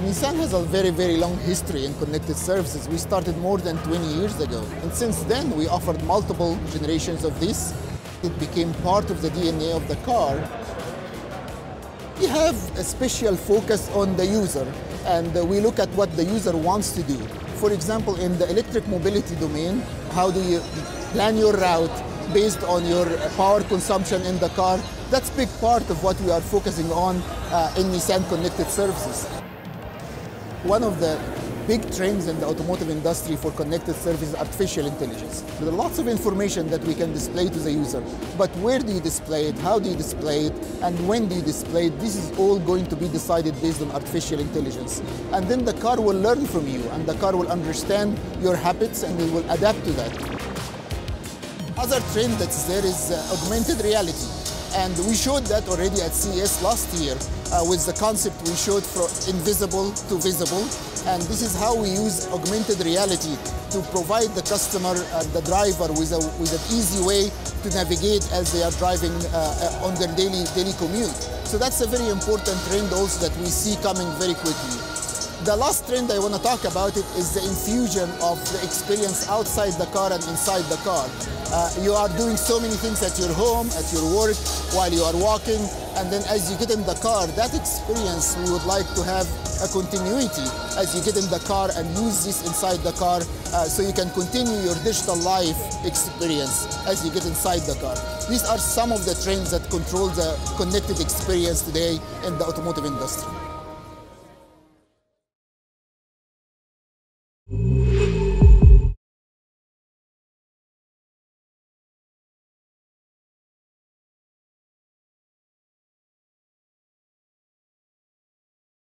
Nissan has a very, very long history in connected services. We started more than 20 years ago. And since then, we offered multiple generations of this. It became part of the DNA of the car. We have a special focus on the user, and we look at what the user wants to do. For example, in the electric mobility domain, how do you plan your route based on your power consumption in the car? That's a big part of what we are focusing on uh, in Nissan Connected Services. One of the big trends in the automotive industry for connected services is artificial intelligence. There are lots of information that we can display to the user, but where do you display it, how do you display it, and when do you display it, this is all going to be decided based on artificial intelligence. And then the car will learn from you, and the car will understand your habits and it will adapt to that. Other trend that's there is uh, augmented reality. And we showed that already at CES last year uh, with the concept we showed from invisible to visible. And this is how we use augmented reality to provide the customer and the driver with, a, with an easy way to navigate as they are driving uh, on their daily, daily commute. So that's a very important trend also that we see coming very quickly. The last trend I want to talk about it is the infusion of the experience outside the car and inside the car. Uh, you are doing so many things at your home, at your work, while you are walking, and then as you get in the car, that experience we would like to have a continuity as you get in the car and use this inside the car uh, so you can continue your digital life experience as you get inside the car. These are some of the trends that control the connected experience today in the automotive industry. you.